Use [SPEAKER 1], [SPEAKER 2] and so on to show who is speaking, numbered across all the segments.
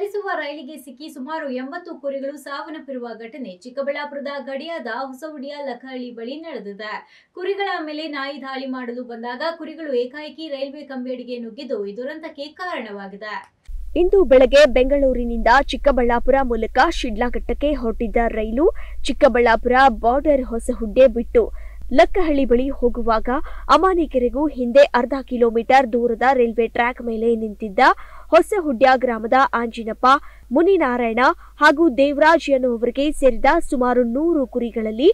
[SPEAKER 1] ಚಲಿಸುವ ರೈಲಿಗೆ ಸಿಕ್ಕಿ ಸುಮಾರು ಎಂಬತ್ತು ಕುರಿಗಳು ಸಾವನ್ನಪ್ಪಿರುವ ಘಟನೆ ಚಿಕ್ಕಬಳ್ಳಾಪುರದ ಗಡಿಯಾದ ಹೊಸಹುಡಿಯ ಲಖಹಳ್ಳಿ ಬಳಿ ನಡೆದಿದೆ. ಕುರಿಗಳ ಮೇಲೆ ನಾಯಿ ದಾಳಿ ಮಾಡಲು ಬಂದಾಗ ಕುರಿಗಳು ಏಕಾಏಕಿ ರೈಲ್ವೆ ಕಂಬಿಯಡಿಗೆ ನುಗ್ಗಿದ್ದು ಈ ದುರಂತಕ್ಕೆ ಕಾರಣವಾಗಿದೆ.
[SPEAKER 2] ಇಂದು ಬೆಳಗ್ಗೆ ಬೆಂಗಳೂರಿನಿಂದ ಚಿಕ್ಕಬಳ್ಳಾಪುರ ಮೂಲಕ ಶಿಡ್ಲಾಘಟ್ಟಕ್ಕೆ ಹೊರಟಿದ್ದ ರೈಲು ಚಿಕ್ಕಬಳ್ಳಾಪುರ ಬಾರ್ಡರ್ ಹೊಸಹುಡ್ಡೆ ಬಿಟ್ಟು ಲಕ್ಕಹಳ್ಳಿ ಬಳಿ ಹೋಗುವಾಗ ಅಮಾನಿಕೆರೆಗೂ ಹಿಂದೆ ಅರ್ಧ ಕಿಲೋಮೀಟರ್ ದೂರದ ರೈಲ್ವೆ ಟ್ರ್ಯಾಕ್ ಮೇಲೆ ನಿಂತಿದ್ದ ಹೊಸಹುಡ್ಯ ಗ್ರಾಮದ ಆಂಜಿನಪ್ಪ, ಮುನಿನಾರಾಯಣ ಹಾಗೂ ದೇವರಾಜ್ ಎನ್ನುವರಿಗೆ ಸೇರಿದ ಸುಮಾರು ನೂರು ಕುರಿಗಳಲ್ಲಿ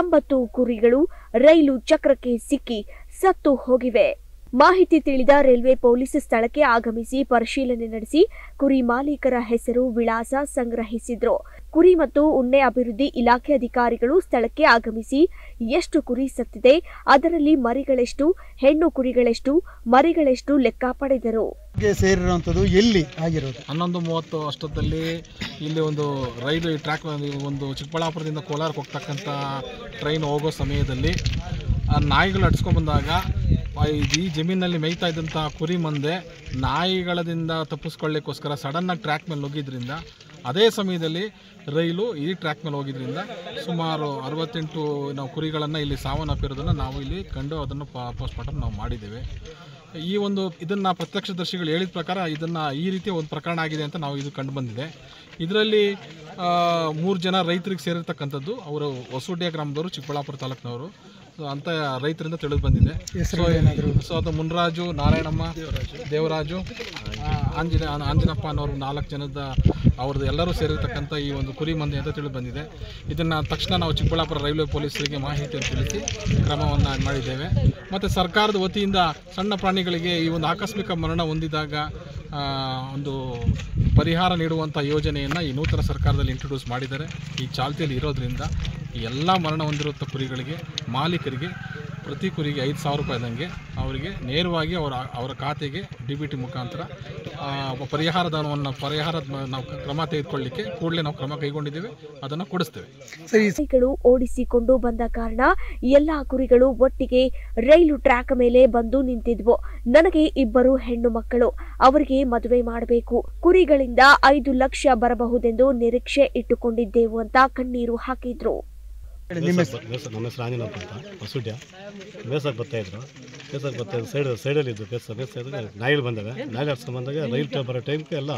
[SPEAKER 2] ಎಂಬತ್ತು ಕುರಿಗಳು ರೈಲು ಚಕ್ರಕ್ಕೆ ಸಿಕ್ಕಿ ಸತ್ತು ಹೋಗಿವೆ. ಮಾಹಿತಿ ತಿಳಿದ ರೈಲ್ವೆ ಪೊಲೀಸ್ ಸ್ಥಳಕ್ಕೆ ಆಗಮಿಸಿ ಪರಿಶೀಲನೆ ನಡೆಸಿ ಕುರಿ ಮಾಲೀಕರ ಹೆಸರು ವಿಳಾಸ ಸಂಗ್ರಹಿಸಿದ್ರು. ಕುರಿ ಮತ್ತು ಉಣ್ಣೆ ಅಭಿವೃದ್ಧಿ ಇಲಾಖೆ ಅಧಿಕಾರಿಗಳು ಸ್ಥಳಕ್ಕೆ ಆಗಮಿಸಿ ಎಷ್ಟು ಕುರಿ ಸತ್ತಿದೆ ಅದರಲ್ಲಿ ಮರಿಗಳೆಷ್ಟು ಹೆಣ್ಣು ಕುರಿಗಳೆಷ್ಟು ಮರಿಗಳೆಷ್ಟು ಲೆಕ್ಕ ಪಡೆದರು.
[SPEAKER 3] ಸೇರಿರುವಂತದ್ದು ಸೇರಿರುವಂಥದ್ದು ಎಲ್ಲಿ ಆಗಿರೋದು?
[SPEAKER 4] ಹನ್ನೊಂದು ಮೂವತ್ತು ಅಷ್ಟೊತ್ತಲ್ಲಿ ಇಲ್ಲಿ ಒಂದು ರೈಲು ಟ್ರ್ಯಾಕ್ ಒಂದು ಚಿಕ್ಕಬಳ್ಳಾಪುರದಿಂದ ಕೋಲಾರಕ್ಕೆ ಹೋಗ್ತಕ್ಕಂಥ ಟ್ರೈನ್ ಹೋಗೋ ಸಮಯದಲ್ಲಿ ಆ ನಾಯಿಗಳು ಅಡ್ಸ್ಕೊಂಡ್ಬಂದಾಗ ಈ ಜಮೀನಲ್ಲಿ ಮೇಯ್ತಾ ಇದ್ದಂಥ ಕುರಿ ಮಂದೆ ನಾಯಿಗಳದಿಂದ ತಪ್ಪಿಸ್ಕೊಳ್ಳಿಕ್ಕೋಸ್ಕರ ಸಡನ್ನಾಗಿ ಟ್ರ್ಯಾಕ್ ಮೇಲೆ ನುಗ್ಗಿದ್ರಿಂದ ಅದೇ ಸಮಯದಲ್ಲಿ ರೈಲು ಈ ಟ್ರ್ಯಾಕ್ ಮೇಲೆ ಹೋಗಿದ್ರಿಂದ ಸುಮಾರು ಅರವತ್ತೆಂಟು ನಾವು ಕುರಿಗಳನ್ನು ಇಲ್ಲಿ ಸಾವನ್ನಪ್ಪಿರೋದನ್ನು ನಾವು ಇಲ್ಲಿ ಕಂಡು ಅದನ್ನು ಪೋಸ್ಟ್ಮಾರ್ಟಮ್ ನಾವು ಮಾಡಿದ್ದೇವೆ. ಈ ಒಂದು ಇದನ್ನು ಪ್ರತ್ಯಕ್ಷದರ್ಶಿಗಳು ಹೇಳಿದ ಪ್ರಕಾರ ಇದನ್ನು ಈ ರೀತಿ ಒಂದು ಪ್ರಕರಣ ಆಗಿದೆ ಅಂತ ನಾವು ಇದು ಕಂಡು ಬಂದಿದೆ. ಇದರಲ್ಲಿ ಮೂರು ಜನ ರೈತರಿಗೆ ಸೇರಿರ್ತಕ್ಕಂಥದ್ದು ಅವರು ಹೊಸೂಡ್ಯ ಗ್ರಾಮದವರು, ಚಿಕ್ಕಬಳ್ಳಾಪುರ ತಾಲೂಕಿನವರು. ಸೊ ಅಂಥ ರೈತರಿಂದ ತಿಳಿದು ಬಂದಿದೆ. ಸೊ ಸೊ ಅದು ಮುನ್ರಾಜು ನಾರಾಯಣಮ್ಮ ದೇವರಾಜು ಆಂಜನ ಆಂಜನೇ ಆಂಜನಪ್ಪ ಅನ್ನೋರು ನಾಲ್ಕು ಜನದ ಅವ್ರದ್ದು ಎಲ್ಲರೂ ಸೇರಿರ್ತಕ್ಕಂಥ ಈ ಒಂದು ಕುರಿ ಮಂದಿ ಅಂತ ತಿಳಿದು ಬಂದಿದೆ. ಇದನ್ನು ತಕ್ಷಣ ನಾವು ಚಿಕ್ಕಬಳ್ಳಾಪುರ ರೈಲ್ವೆ ಪೊಲೀಸರಿಗೆ ಮಾಹಿತಿಯನ್ನು ತಿಳಿಸಿ ಕ್ರಮವನ್ನು ಮಾಡಿದ್ದೇವೆ. ಮತ್ತು ಸರ್ಕಾರದ ವತಿಯಿಂದ ಸಣ್ಣ ಪ್ರಾಣಿಗಳಿಗೆ ಈ ಒಂದು ಆಕಸ್ಮಿಕ ಮರಣ ಹೊಂದಿದಾಗ ಒಂದು ಪರಿಹಾರ ನೀಡುವಂಥ ಯೋಜನೆಯನ್ನು ಈ ನೂತನ ಸರ್ಕಾರದಲ್ಲಿ ಇಂಟ್ರೊಡ್ಯೂಸ್ ಮಾಡಿದ್ದಾರೆ. ಈ ಚಾಲ್ತಿಯಲ್ಲಿ ಇರೋದ್ರಿಂದ ಎಲ್ಲ ಮರಣ ಹೊಂದಿರುವಂಥ ಕುರಿಗಳಿಗೆ ಮಾಲೀಕರಿಗೆ ಪ್ರತಿ ಕುರಿಗೆ ಐದು ಸಾವಿರ ರೂಪಾಯಿದಂಗೆ ಅವರಿಗೆ ನೇರವಾಗಿ ಅವರ ಅವರ ಖಾತೆಗೆ ಡಿ ಬಿ ಟಿ ಮುಖಾಂತರ ಆ, ಪರಿಹಾರ ಧನವನ್ನು ಪರಿಹಾರದ ನಾವು ಕ್ರಮ ತೆಗೆದುಕೊಳ್ಳಲಿಕ್ಕೆ ಕೂಡಲೇ ನಾವು ಕ್ರಮ ಕೈಗೊಂಡಿದ್ದೇವೆ ಅದನ್ನು ಕೊಡಿಸ್ತೇವೆ.
[SPEAKER 2] ಕುರಿಗಳು ಓಡಿಸಿಕೊಂಡು ಬಂದ ಕಾರಣ ಎಲ್ಲಾ ಕುರಿಗಳು ಒಟ್ಟಿಗೆ ರೈಲು ಟ್ರ್ಯಾಕ್ ಮೇಲೆ ಬಂದು ನಿಂತಿದ್ವು. ನನಗೆ ಇಬ್ಬರು ಹೆಣ್ಣು ಮಕ್ಕಳು ಅವರಿಗೆ ಮದುವೆ ಮಾಡಬೇಕು. ಕುರಿಗಳಿಂದ ಐದು ಲಕ್ಷ ಬರಬಹುದೆಂದು ನಿರೀಕ್ಷೆ ಇಟ್ಟುಕೊಂಡಿದ್ದೆವು ಅಂತ ಕಣ್ಣೀರು ಹಾಕಿದ್ರು.
[SPEAKER 3] ನಿಮ್ಮ
[SPEAKER 5] ನಮ್ಮ ಹೆಸರು ಆಂಜನಪ್ಪ ಅಂತ ಹೊಸುಡ್ಯ. ಬೇಸಾಗಿ ಬರ್ತಾ ಇದ್ರು. ಬೇಸಾಕ್ ಬರ್ತಾ ಸೈಡ್ ಸೈಡಲ್ಲಿ ಇದ್ದು ಬೇಸ ಬೇಸ ಇದ್ದಾಗ ನಾಯಿಗಳು ಬಂದವೆ. ನಾಯಿಗಳು ಆಡ್ಸ್ಕೊಂಡ್ ಬಂದಾಗ ರೈಲ್ ಟೈ ಬರೋ ಟೈಮ್ಗೆ ಎಲ್ಲ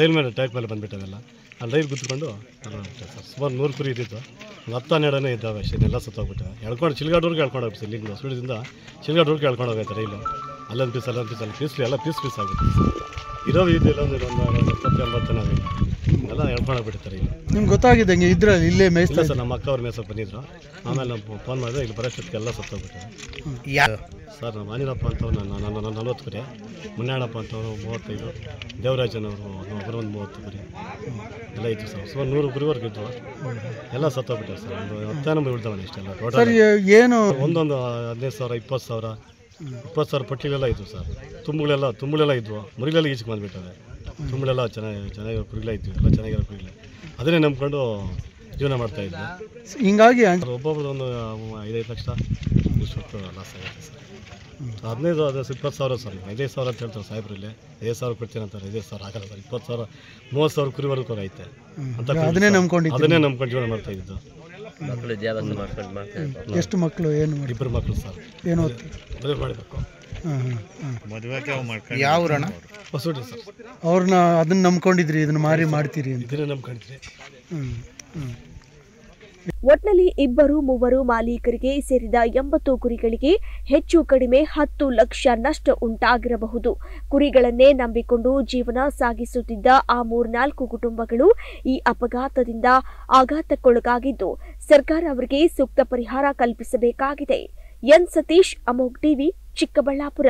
[SPEAKER 5] ರೈಲ್ ಮೇಲೆ ಟ್ರ್ಯಾಕ್ ಮೇಲೆ ಬಂದ್ಬಿಟ್ಟವೆಲ್ಲ ಆ ರೈಲ್ ಕುತ್ಕೊಂಡು ಸರ್ ಸುಮಾರು ನೂರು ಕುರಿ ಇದ್ದಿತ್ತು. ಒಂದು ಹತ್ತು ಹನ್ನೆರಡನೇ ಇದ್ದಾವೆ. ಅಷ್ಟೇ ಎಲ್ಲ ಸತ್ತೋಗ್ಬಿಟ್ಟವೆ. ಎಳ್ಕೊಂಡು ಚಿಲ್ಗಾಡೋರ್ಗೆ ಎಳ್ಕೊಂಡು ಹೋಗ್ಬಿಟ್ಟು ಇಲ್ಲಿಂದ ಸುಳಿದಿಂದ ಚಿಲ್ಗಾಡೋರ್ಗೆ ಎಳ್ಕೊಂಡು ಹೋಗೈತೆ ರೈಲು. ಅಲ್ಲೊಂದು ಪೀಸ್ ಅಲ್ಲೊಂದು ಪೀಸ್ ಅಲ್ಲಿ ಪೀಸ್ ಎಲ್ಲ ಪೀಸ್ ಪೀಸ್ ಆಗುತ್ತೆ. ಇರೋ ಇದು ಇಲ್ಲೊಂದು ಒಂದು ಎಪ್ಪತ್ತು ಎಂಬತ್ತು ಜನ ಎಲ್ಲ ಎಳ್ಕೊಂಡು ಬಿಡ್ತಾರೆ ಈಗ
[SPEAKER 3] ನಿಮ್ಗೆ ಗೊತ್ತಾಗಿದ್ದಂಗೆ ಇದ್ರಲ್ಲಿ ಇಲ್ಲೇ ಮೇಯಿಸ್ತಾ
[SPEAKER 5] ಸರ್ ನಮ್ಮ ಅಕ್ಕ ಅವ್ರ ಮೇಸಕ್ಕೆ ಬಂದಿದ್ರು. ಆಮೇಲೆ ನಮ್ಮ ಫೋನ್ ಮಾಡಿದ್ರೆ ಇಲ್ಲಿ ಬರೋಷ್ಟೊತ್ತಿಗೆಲ್ಲ ಎಲ್ಲ ಯಾರು ಸರ್ ನಮ್ಮ ಅನಿಲಪ್ಪ ಅಂತವ್ರು ನನ್ನ ನನ್ನ ನಲ್ವತ್ತು ಕುರಿ ಮುನ್ನಾಡಪ್ಪ ಅಂತವ್ರು ಮೂವತ್ತೈದು ದೇವರಾಜನವರು ಒಬ್ಬರು ಒಂದು ಮೂವತ್ತು ಕುರಿ ಎಲ್ಲ ಇತ್ತು ಸರ್. ಸುಮಾರು ನೂರು ಕುರಿವರೆಗೂ ಇದ್ವು ಎಲ್ಲ ಸತ್ತೋಗ್ಬಿಟ್ಟಾರೆ ಸರ್. ಒಂದು ಹತ್ತು ನಂಬರ್ ಬಿಡ್ತಾವೆ ಇಷ್ಟೆಲ್ಲ
[SPEAKER 3] ಸರ್
[SPEAKER 5] ಟೋಟಲ್
[SPEAKER 3] ಏನು
[SPEAKER 5] ಒಂದೊಂದು ಹದಿನೈದು ಸಾವಿರ ಇಪ್ಪತ್ತು ಸಾವಿರ ಇಪ್ಪತ್ತು ಸಾವಿರ ಪಟ್ಟಿಗಳೆಲ್ಲ ಇದ್ವು ಸರ್. ತುಂಬುಗಳೆಲ್ಲ ತುಂಬುಗಳೆಲ್ಲ ಇದ್ವು. ಮುರಿಗಳೆಲ್ಲ ಈಚೆಗೆ ಬಂದುಬಿಟ್ಟಾರೆ ತುಂಬುಗಳೆಲ್ಲ ಚೆನ್ನಾಗಿ ಚೆನ್ನಾಗಿರೋ ಕುರಿಗಳೇ ಇದ್ವು. ಎಲ್ಲ ಚೆನ್ನಾಗಿರೋ ಕುರಿಗಳೇ. ಅದನ್ನೇ ನಂಬ್ಕೊಂಡು ಜೀವನ ಮಾಡ್ತಾ ಇದ್ವಿ.
[SPEAKER 3] ಹಿಂಗಾಗಿ
[SPEAKER 5] ಒಬ್ಬೊಬ್ಬರು ಒಬ್ಬೊಬ್ರದ್ದು ಒಂದು ಐದೈದು ಲಕ್ಷ ಇಷ್ಟು ಲಾಸ್ ಆಗುತ್ತೆ ಸರ್. ಹದಿನೈದು ಅದು ಇಪ್ಪತ್ತು ಸಾವಿರ ಸರ್. ಐದೈದು ಸಾವಿರ ಅಂತ ಹೇಳ್ತಾರೆ ಸಾಹೇಬ್ರಲ್ಲಿ ಐದು ಸಾವಿರ ಕೊಡ್ತೀನಿ ಅಂತಾರೆ. ಐದೈದು ಸಾವಿರ ಆಗಲ್ಲ ಸರ್. ಇಪ್ಪತ್ತು ಸಾವಿರ ಮೂವತ್ತು ಸಾವಿರ ಕುರಿವರೆಗೂ ಐತೆ. ಅಂತ
[SPEAKER 3] ಅದನ್ನೇ ನಂಬ್ಕೊಂಡು.
[SPEAKER 5] ಅದನ್ನೇ ನಂಬ್ಕೊಂಡು ಜೀವನ ಮಾಡ್ತಾ ಇದ್ದು
[SPEAKER 3] ಎಷ್ಟು ಮಕ್ಕಳು ಏನು ಮಾಡಿ
[SPEAKER 5] ಇಬ್ಬರು ಮಕ್ಕಳು ಸರ್.
[SPEAKER 3] ಏನು ಓದ್ತಾರೆ?
[SPEAKER 5] ಮದುವೆ ಮಾಡಬೇಕು.
[SPEAKER 3] ಹಾಂ ಹಾಂ ಹಾಂ
[SPEAKER 6] ಯಾವ್ರಣ
[SPEAKER 5] ಹೊಸೂಡಿ ಸರ್.
[SPEAKER 3] ಅವ್ರನ್ನ ಅದನ್ನ ನಂಬ್ಕೊಂಡಿದ್ರಿ ಇದನ್ನ ಮಾರಿ ಮಾಡ್ತೀರಿ ಅಂತ.
[SPEAKER 5] ಇದನ್ನೇ ನಂಬ್ಕೊಂಡಿದ್ರಿ
[SPEAKER 3] ಹ್ಞೂ ಹ್ಞೂ
[SPEAKER 2] ಒಟ್ನಲ್ಲಿ ಇಬ್ಬರು, ಮೂವರು ಮಾಲೀಕರಿಗೆ ಸೇರಿದ ಎಂಬತ್ತು ಕುರಿಗಳಿಗೆ ಹೆಚ್ಚು ಕಡಿಮೆ ಹತ್ತು ಲಕ್ಷ ನಷ್ಟ ಉಂಟಾಗಿರಬಹುದು. ಕುರಿಗಳನ್ನೇ ನಂಬಿಕೊಂಡು ಜೀವನ ಸಾಗಿಸುತ್ತಿದ್ದ ಆ ಮೂರ್ನಾಲ್ಕು ಕುಟುಂಬಗಳು ಈ ಅಪಘಾತದಿಂದ ಆಘಾತಕ್ಕೊಳಗಾಗಿದ್ದು, ಸರ್ಕಾರ ಅವರಿಗೆ ಸೂಕ್ತ ಪರಿಹಾರ ಕಲ್ಪಿಸಬೇಕಾಗಿದೆ. N Satish, Amogh TV, Chikkaballapur.